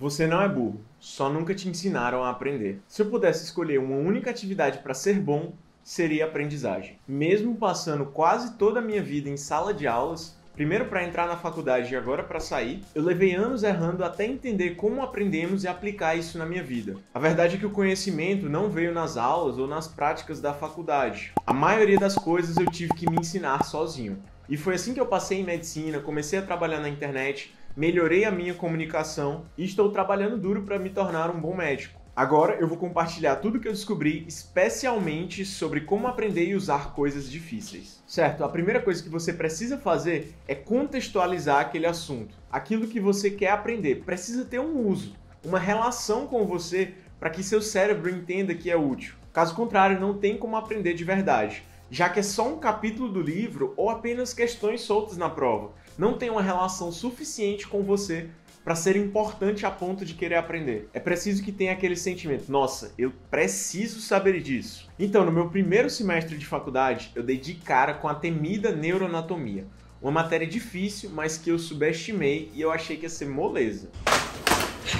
Você não é burro, só nunca te ensinaram a aprender. Se eu pudesse escolher uma única atividade para ser bom, seria aprendizagem. Mesmo passando quase toda a minha vida em sala de aulas, primeiro para entrar na faculdade e agora para sair, eu levei anos errando até entender como aprendemos e aplicar isso na minha vida. A verdade é que o conhecimento não veio nas aulas ou nas práticas da faculdade. A maioria das coisas eu tive que me ensinar sozinho. E foi assim que eu passei em medicina, comecei a trabalhar na internet, melhorei a minha comunicação e estou trabalhando duro para me tornar um bom médico. Agora eu vou compartilhar tudo que eu descobri, especialmente sobre como aprender e usar coisas difíceis. Certo, a primeira coisa que você precisa fazer é contextualizar aquele assunto. Aquilo que você quer aprender precisa ter um uso, uma relação com você para que seu cérebro entenda que é útil. Caso contrário, não tem como aprender de verdade já que é só um capítulo do livro ou apenas questões soltas na prova. Não tem uma relação suficiente com você para ser importante a ponto de querer aprender. É preciso que tenha aquele sentimento: nossa, eu preciso saber disso. Então, no meu primeiro semestre de faculdade, eu dei de cara com a temida neuroanatomia. Uma matéria difícil, mas que eu subestimei e eu achei que ia ser moleza.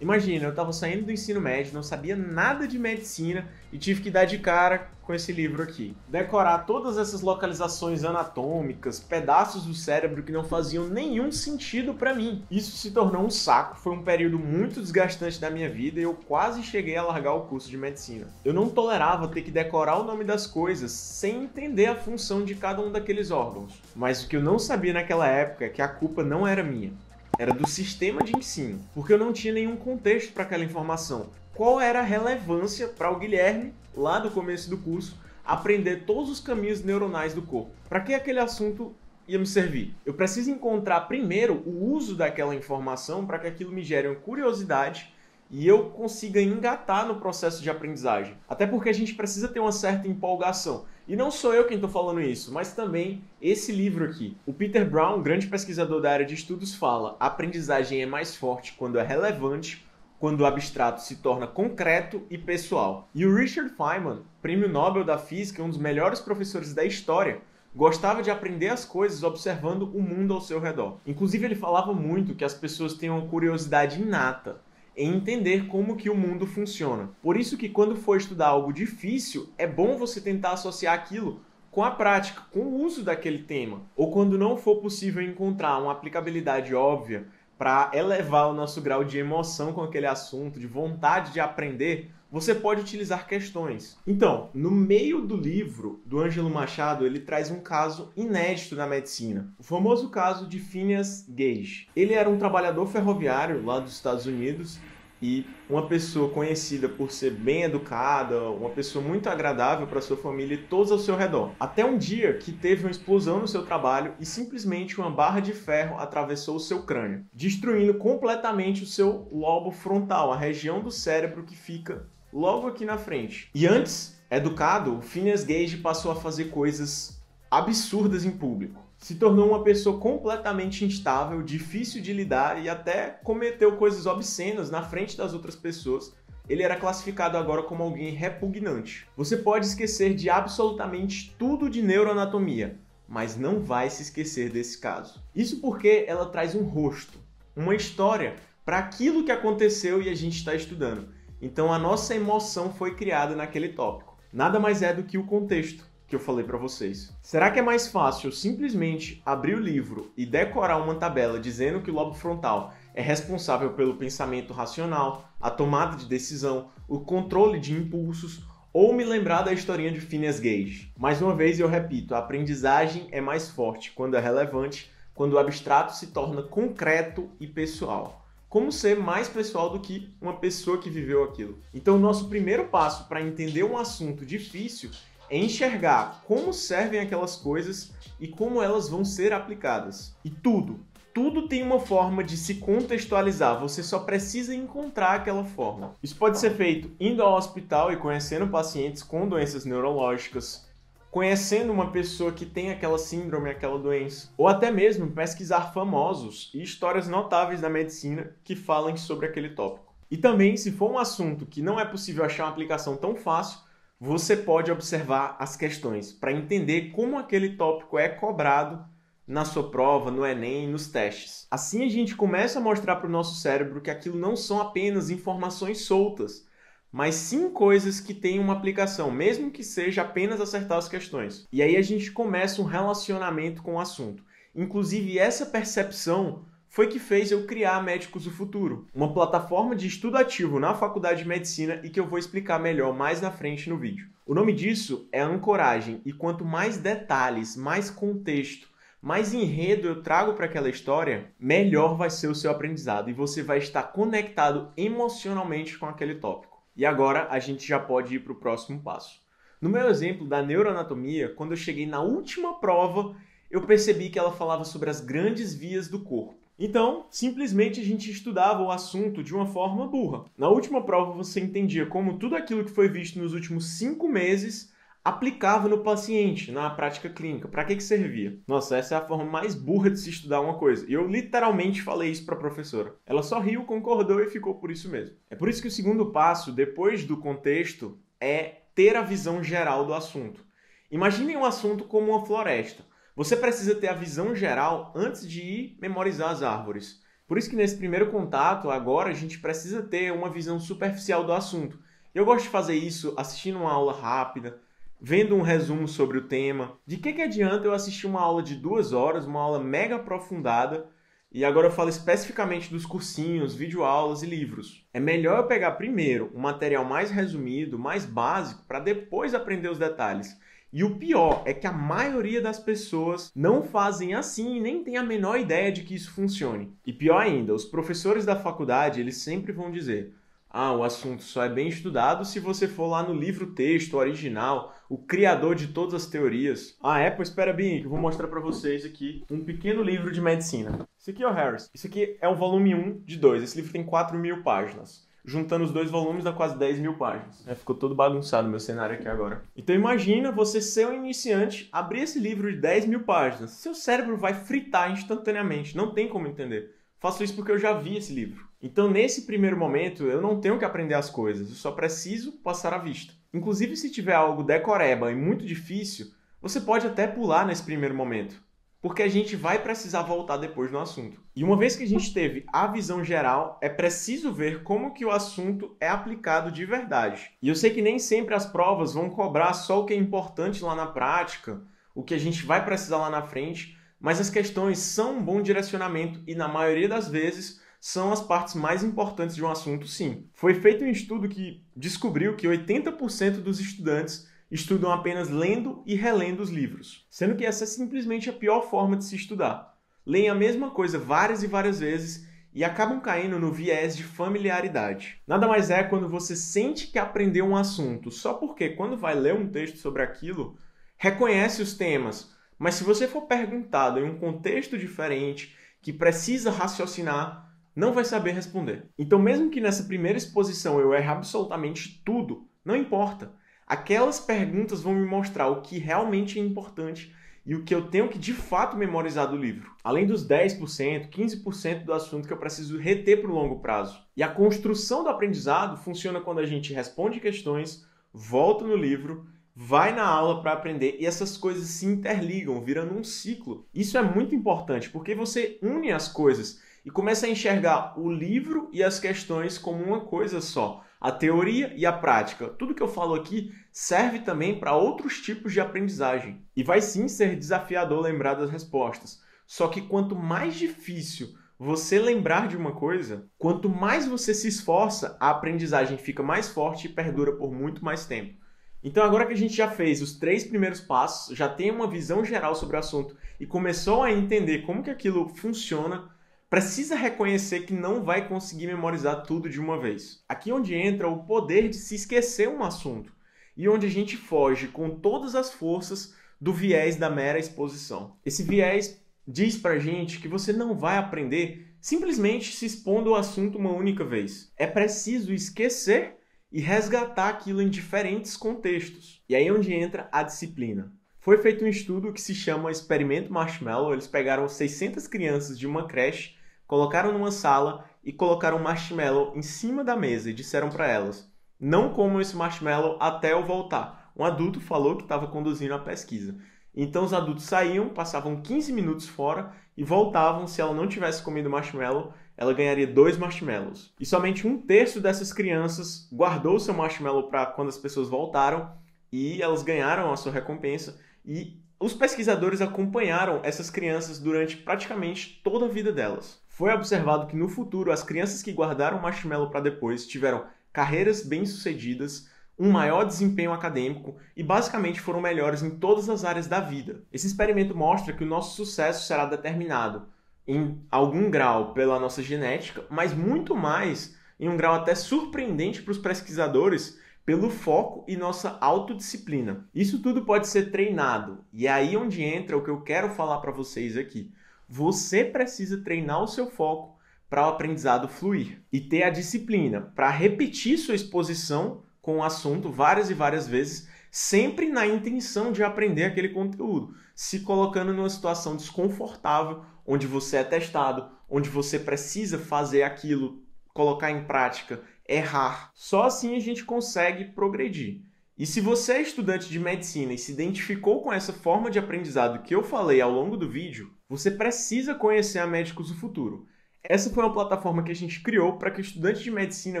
Imagina, eu estava saindo do ensino médio, não sabia nada de medicina e tive que dar de cara com esse livro aqui. Decorar todas essas localizações anatômicas, pedaços do cérebro que não faziam nenhum sentido para mim. Isso se tornou um saco, foi um período muito desgastante da minha vida e eu quase cheguei a largar o curso de medicina. Eu não tolerava ter que decorar o nome das coisas sem entender a função de cada um daqueles órgãos. Mas o que eu não sabia naquela época é que a culpa não era minha era do sistema de ensino, porque eu não tinha nenhum contexto para aquela informação. Qual era a relevância para o Guilherme, lá do começo do curso, aprender todos os caminhos neuronais do corpo? Para que aquele assunto ia me servir? Eu preciso encontrar primeiro o uso daquela informação para que aquilo me gere uma curiosidade e eu consiga engatar no processo de aprendizagem. Até porque a gente precisa ter uma certa empolgação. E não sou eu quem estou falando isso, mas também esse livro aqui. O Peter Brown, grande pesquisador da área de estudos, fala: a aprendizagem é mais forte quando é relevante, quando o abstrato se torna concreto e pessoal. E o Richard Feynman, prêmio Nobel da Física, um dos melhores professores da história, gostava de aprender as coisas observando o mundo ao seu redor. Inclusive, ele falava muito que as pessoas têm uma curiosidade inata em entender como que o mundo funciona. Por isso que quando for estudar algo difícil, é bom você tentar associar aquilo com a prática, com o uso daquele tema. Ou quando não for possível encontrar uma aplicabilidade óbvia para elevar o nosso grau de emoção com aquele assunto, de vontade de aprender, você pode utilizar questões. Então, no meio do livro do Ângelo Machado, ele traz um caso inédito na medicina, o famoso caso de Phineas Gage. Ele era um trabalhador ferroviário lá dos Estados Unidos e uma pessoa conhecida por ser bem educada, uma pessoa muito agradável para sua família e todos ao seu redor. Até um dia que teve uma explosão no seu trabalho e simplesmente uma barra de ferro atravessou o seu crânio, destruindo completamente o seu lobo frontal, a região do cérebro que fica logo aqui na frente. E antes, educado, Phineas Gage passou a fazer coisas absurdas em público se tornou uma pessoa completamente instável, difícil de lidar e até cometeu coisas obscenas na frente das outras pessoas. Ele era classificado agora como alguém repugnante. Você pode esquecer de absolutamente tudo de neuroanatomia, mas não vai se esquecer desse caso. Isso porque ela traz um rosto, uma história para aquilo que aconteceu e a gente está estudando. Então a nossa emoção foi criada naquele tópico. Nada mais é do que o contexto que eu falei para vocês. Será que é mais fácil simplesmente abrir o livro e decorar uma tabela dizendo que o lobo frontal é responsável pelo pensamento racional, a tomada de decisão, o controle de impulsos, ou me lembrar da historinha de Phineas Gage? Mais uma vez eu repito, a aprendizagem é mais forte quando é relevante, quando o abstrato se torna concreto e pessoal. Como ser mais pessoal do que uma pessoa que viveu aquilo? Então, o nosso primeiro passo para entender um assunto difícil é enxergar como servem aquelas coisas e como elas vão ser aplicadas. E tudo, tudo tem uma forma de se contextualizar, você só precisa encontrar aquela forma. Isso pode ser feito indo ao hospital e conhecendo pacientes com doenças neurológicas, conhecendo uma pessoa que tem aquela síndrome, aquela doença, ou até mesmo pesquisar famosos e histórias notáveis da medicina que falem sobre aquele tópico. E também, se for um assunto que não é possível achar uma aplicação tão fácil, você pode observar as questões para entender como aquele tópico é cobrado na sua prova, no Enem, nos testes. Assim a gente começa a mostrar para o nosso cérebro que aquilo não são apenas informações soltas, mas sim coisas que têm uma aplicação, mesmo que seja apenas acertar as questões. E aí a gente começa um relacionamento com o assunto. Inclusive, essa percepção foi que fez eu criar Médicos do Futuro, uma plataforma de estudo ativo na Faculdade de Medicina e que eu vou explicar melhor mais na frente no vídeo. O nome disso é ancoragem, e quanto mais detalhes, mais contexto, mais enredo eu trago para aquela história, melhor vai ser o seu aprendizado e você vai estar conectado emocionalmente com aquele tópico. E agora a gente já pode ir para o próximo passo. No meu exemplo da neuroanatomia, quando eu cheguei na última prova, eu percebi que ela falava sobre as grandes vias do corpo. Então, simplesmente a gente estudava o assunto de uma forma burra. Na última prova, você entendia como tudo aquilo que foi visto nos últimos cinco meses aplicava no paciente, na prática clínica. Para que, que servia? Nossa, essa é a forma mais burra de se estudar uma coisa. E eu literalmente falei isso para a professora. Ela só riu, concordou e ficou por isso mesmo. É por isso que o segundo passo, depois do contexto, é ter a visão geral do assunto. Imaginem um assunto como uma floresta. Você precisa ter a visão geral antes de ir memorizar as árvores. Por isso que nesse primeiro contato, agora, a gente precisa ter uma visão superficial do assunto. Eu gosto de fazer isso assistindo uma aula rápida, vendo um resumo sobre o tema. De que, que adianta eu assistir uma aula de duas horas, uma aula mega aprofundada, e agora eu falo especificamente dos cursinhos, videoaulas e livros. É melhor eu pegar primeiro um material mais resumido, mais básico, para depois aprender os detalhes. E o pior é que a maioria das pessoas não fazem assim e nem tem a menor ideia de que isso funcione. E pior ainda, os professores da faculdade, eles sempre vão dizer: ah, o assunto só é bem estudado se você for lá no livro texto original, o criador de todas as teorias. Ah, é? Pois espera bem, que eu vou mostrar para vocês aqui um pequeno livro de medicina. Isso aqui é o Harris. Isso aqui é o volume 1 de 2. Esse livro tem 4 mil páginas. Juntando os dois volumes dá quase 10 mil páginas. É, ficou todo bagunçado meu cenário aqui agora. Então imagina você ser um iniciante, abrir esse livro de 10 mil páginas. Seu cérebro vai fritar instantaneamente. Não tem como entender. Faço isso porque eu já vi esse livro. Então, nesse primeiro momento, eu não tenho que aprender as coisas, eu só preciso passar a vista. Inclusive, se tiver algo decoreba e muito difícil, você pode até pular nesse primeiro momento, porque a gente vai precisar voltar depois no assunto. E uma vez que a gente teve a visão geral, é preciso ver como que o assunto é aplicado de verdade. E eu sei que nem sempre as provas vão cobrar só o que é importante lá na prática, o que a gente vai precisar lá na frente, mas as questões são um bom direcionamento e na maioria das vezes são as partes mais importantes de um assunto, sim. Foi feito um estudo que descobriu que 80% dos estudantes estudam apenas lendo e relendo os livros, sendo que essa é simplesmente a pior forma de se estudar. Leem a mesma coisa várias e várias vezes e acabam caindo no viés de familiaridade. Nada mais é quando você sente que aprendeu um assunto só porque, quando vai ler um texto sobre aquilo, reconhece os temas, mas se você for perguntado em um contexto diferente, que precisa raciocinar, não vai saber responder. Então, mesmo que nessa primeira exposição eu erre absolutamente tudo, não importa. Aquelas perguntas vão me mostrar o que realmente é importante e o que eu tenho que de fato memorizar do livro. Além dos 10%, 15% do assunto que eu preciso reter para o longo prazo. E a construção do aprendizado funciona quando a gente responde questões, volta no livro, vai na aula para aprender e essas coisas se interligam, virando um ciclo. Isso é muito importante porque você une as coisas e começa a enxergar o livro e as questões como uma coisa só. A teoria e a prática. Tudo que eu falo aqui serve também para outros tipos de aprendizagem. E vai sim ser desafiador lembrar das respostas. Só que quanto mais difícil você lembrar de uma coisa, quanto mais você se esforça, a aprendizagem fica mais forte e perdura por muito mais tempo. Então, agora que a gente já fez os três primeiros passos, já tem uma visão geral sobre o assunto e começou a entender como que aquilo funciona, precisa reconhecer que não vai conseguir memorizar tudo de uma vez. Aqui é onde entra o poder de se esquecer um assunto e onde a gente foge com todas as forças do viés da mera exposição. Esse viés diz pra gente que você não vai aprender simplesmente se expondo ao assunto uma única vez. É preciso esquecer e resgatar aquilo em diferentes contextos. E aí é onde entra a disciplina. Foi feito um estudo que se chama Experimento Marshmallow. Eles pegaram 600 crianças de uma creche colocaram numa sala e colocaram um marshmallow em cima da mesa e disseram para elas: não comam esse marshmallow até eu voltar. Um adulto falou que estava conduzindo a pesquisa. Então os adultos saíam, passavam 15 minutos fora e voltavam. Se ela não tivesse comido marshmallow, ela ganharia dois marshmallows. E somente um terço dessas crianças guardou seu marshmallow para quando as pessoas voltaram e elas ganharam a sua recompensa. E os pesquisadores acompanharam essas crianças durante praticamente toda a vida delas. Foi observado que no futuro as crianças que guardaram marshmallow para depois tiveram carreiras bem-sucedidas, um maior desempenho acadêmico e basicamente foram melhores em todas as áreas da vida. Esse experimento mostra que o nosso sucesso será determinado em algum grau pela nossa genética, mas muito mais em um grau até surpreendente para os pesquisadores pelo foco e nossa autodisciplina. Isso tudo pode ser treinado, e é aí onde entra o que eu quero falar para vocês aqui. Você precisa treinar o seu foco para o aprendizado fluir e ter a disciplina para repetir sua exposição com o assunto várias e várias vezes, sempre na intenção de aprender aquele conteúdo, se colocando numa situação desconfortável, onde você é testado, onde você precisa fazer aquilo, colocar em prática, errar. Só assim a gente consegue progredir. E se você é estudante de medicina e se identificou com essa forma de aprendizado que eu falei ao longo do vídeo, você precisa conhecer a Médicos do Futuro. Essa foi uma plataforma que a gente criou para que o estudante de medicina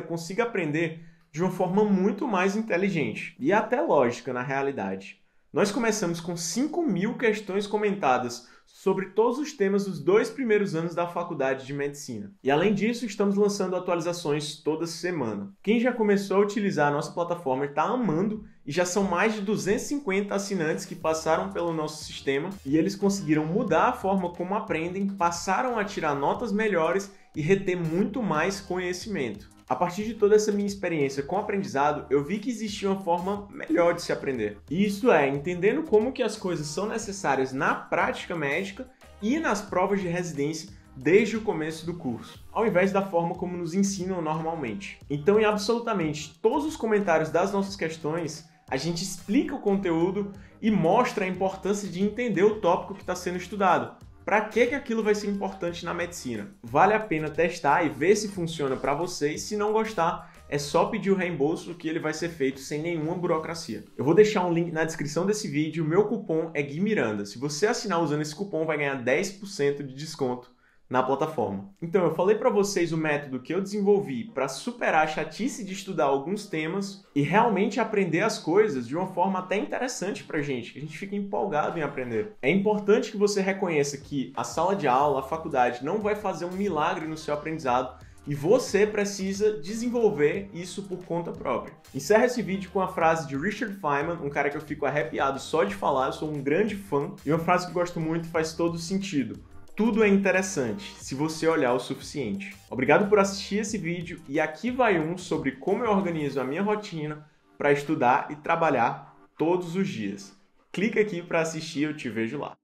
consiga aprender de uma forma muito mais inteligente e até lógica na realidade. Nós começamos com 5 mil questões comentadas sobre todos os temas dos dois primeiros anos da faculdade de medicina. E além disso, estamos lançando atualizações toda semana. Quem já começou a utilizar a nossa plataforma está amando e já são mais de 250 assinantes que passaram pelo nosso sistema e eles conseguiram mudar a forma como aprendem, passaram a tirar notas melhores e reter muito mais conhecimento. A partir de toda essa minha experiência com aprendizado, eu vi que existia uma forma melhor de se aprender. E isso é entendendo como que as coisas são necessárias na prática médica e nas provas de residência desde o começo do curso, ao invés da forma como nos ensinam normalmente. Então, em absolutamente todos os comentários das nossas questões, a gente explica o conteúdo e mostra a importância de entender o tópico que está sendo estudado, para que, que aquilo vai ser importante na medicina? Vale a pena testar e ver se funciona para vocês. Se não gostar, é só pedir o reembolso que ele vai ser feito sem nenhuma burocracia. Eu vou deixar um link na descrição desse vídeo. Meu cupom é Gui Miranda. Se você assinar usando esse cupom, vai ganhar 10% de desconto na plataforma. Então, eu falei para vocês o método que eu desenvolvi para superar a chatice de estudar alguns temas e realmente aprender as coisas de uma forma até interessante para gente, que a gente fica empolgado em aprender. É importante que você reconheça que a sala de aula, a faculdade, não vai fazer um milagre no seu aprendizado e você precisa desenvolver isso por conta própria. Encerra esse vídeo com a frase de Richard Feynman, um cara que eu fico arrepiado só de falar, eu sou um grande fã, e uma frase que gosto muito faz todo sentido tudo é interessante se você olhar o suficiente. Obrigado por assistir esse vídeo e aqui vai um sobre como eu organizo a minha rotina para estudar e trabalhar todos os dias. Clica aqui para assistir, eu te vejo lá.